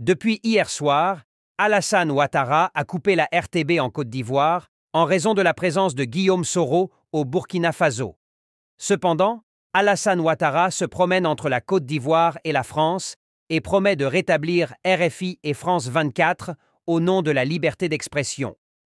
Depuis hier soir, Alassane Ouattara a coupé la RTB en Côte d'Ivoire en raison de la présence de Guillaume Soro au Burkina Faso. Cependant, Alassane Ouattara se promène entre la Côte d'Ivoire et la France et promet de rétablir RFI et France 24 au nom de la liberté d'expression.